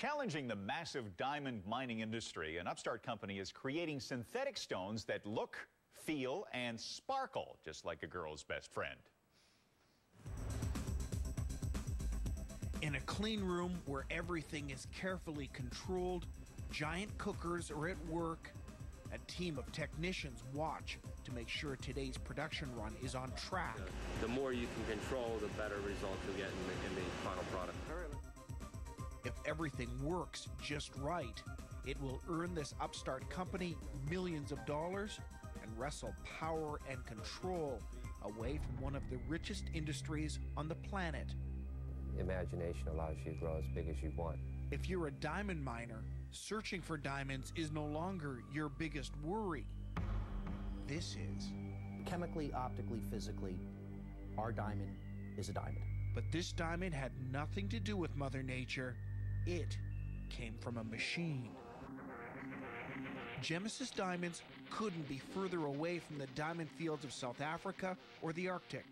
Challenging the massive diamond mining industry, an upstart company is creating synthetic stones that look, feel, and sparkle just like a girl's best friend. In a clean room where everything is carefully controlled, giant cookers are at work. A team of technicians watch to make sure today's production run is on track. The more you can control, the better results you'll get in the, in the final product. If everything works just right, it will earn this upstart company millions of dollars and wrestle power and control away from one of the richest industries on the planet. Imagination allows you to grow as big as you want. If you're a diamond miner, searching for diamonds is no longer your biggest worry. This is. Chemically, optically, physically, our diamond is a diamond. But this diamond had nothing to do with Mother Nature. It came from a machine. Gemesis diamonds couldn't be further away from the diamond fields of South Africa or the Arctic.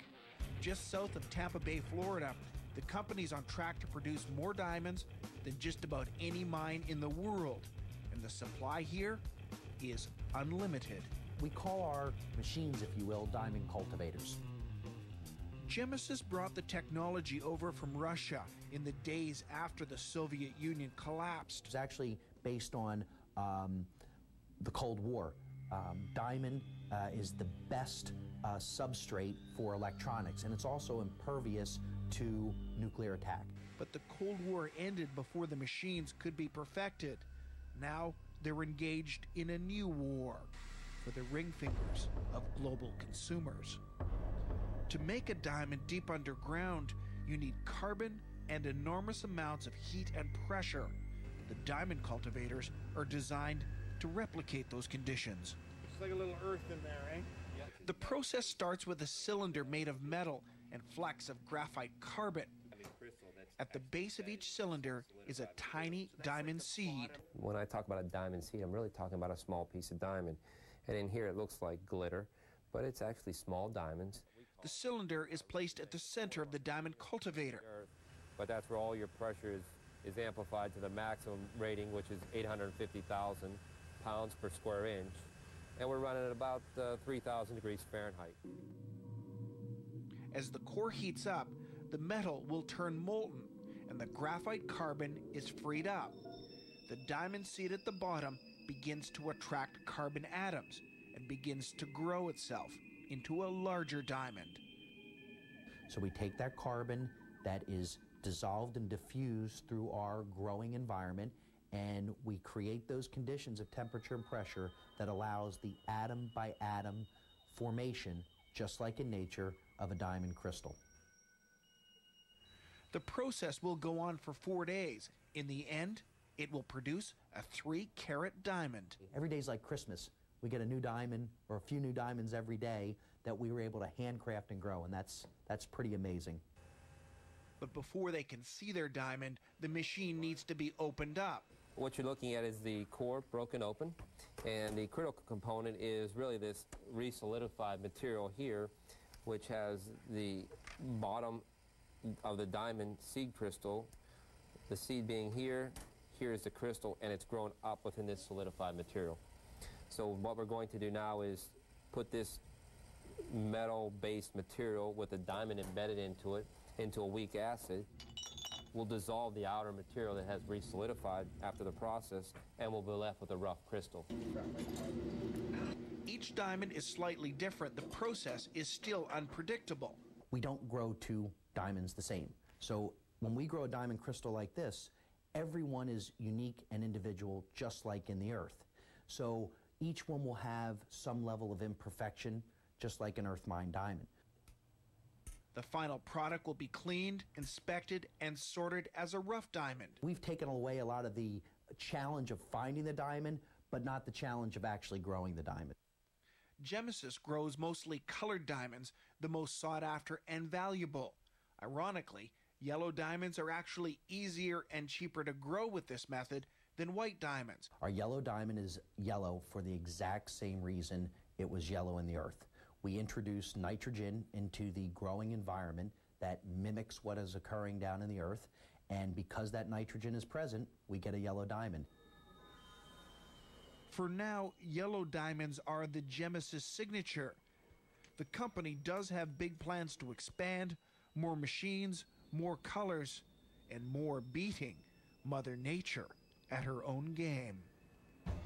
Just south of Tampa Bay, Florida, the company's on track to produce more diamonds than just about any mine in the world. And the supply here is unlimited. We call our machines, if you will, diamond cultivators. Gemesis brought the technology over from Russia in the days after the Soviet Union collapsed. It's actually based on um, the Cold War. Um, diamond uh, is the best uh, substrate for electronics, and it's also impervious to nuclear attack. But the Cold War ended before the machines could be perfected. Now they're engaged in a new war for the ring fingers of global consumers. To make a diamond deep underground, you need carbon and enormous amounts of heat and pressure. The diamond cultivators are designed to replicate those conditions. It's like a little earth in there, eh? The process starts with a cylinder made of metal and flecks of graphite carbon. At the base of each cylinder is a tiny diamond seed. When I talk about a diamond seed, I'm really talking about a small piece of diamond. And in here it looks like glitter, but it's actually small diamonds. The cylinder is placed at the center of the diamond cultivator. But that's where all your pressure is, is amplified to the maximum rating, which is 850,000 pounds per square inch. And we're running at about uh, 3,000 degrees Fahrenheit. As the core heats up, the metal will turn molten and the graphite carbon is freed up. The diamond seed at the bottom begins to attract carbon atoms and begins to grow itself into a larger diamond. So we take that carbon that is dissolved and diffused through our growing environment and we create those conditions of temperature and pressure that allows the atom by atom formation, just like in nature, of a diamond crystal. The process will go on for four days. In the end, it will produce a three carat diamond. Every day's like Christmas. We get a new diamond or a few new diamonds every day that we were able to handcraft and grow, and that's, that's pretty amazing. But before they can see their diamond, the machine needs to be opened up. What you're looking at is the core broken open, and the critical component is really this resolidified material here, which has the bottom of the diamond seed crystal, the seed being here, here is the crystal, and it's grown up within this solidified material. So what we're going to do now is put this metal-based material with a diamond embedded into it into a weak acid. We'll dissolve the outer material that has resolidified after the process, and we'll be left with a rough crystal. Each diamond is slightly different. The process is still unpredictable. We don't grow two diamonds the same. So when we grow a diamond crystal like this, everyone is unique and individual, just like in the earth. So each one will have some level of imperfection, just like an earth mine diamond. The final product will be cleaned, inspected, and sorted as a rough diamond. We've taken away a lot of the challenge of finding the diamond, but not the challenge of actually growing the diamond. Gemesis grows mostly colored diamonds, the most sought after and valuable. Ironically, yellow diamonds are actually easier and cheaper to grow with this method than white diamonds. Our yellow diamond is yellow for the exact same reason it was yellow in the earth. We introduce nitrogen into the growing environment that mimics what is occurring down in the earth, And because that nitrogen is present, we get a yellow diamond. For now, yellow diamonds are the Gemesis signature. The company does have big plans to expand, more machines, more colors, and more beating Mother Nature at her own game.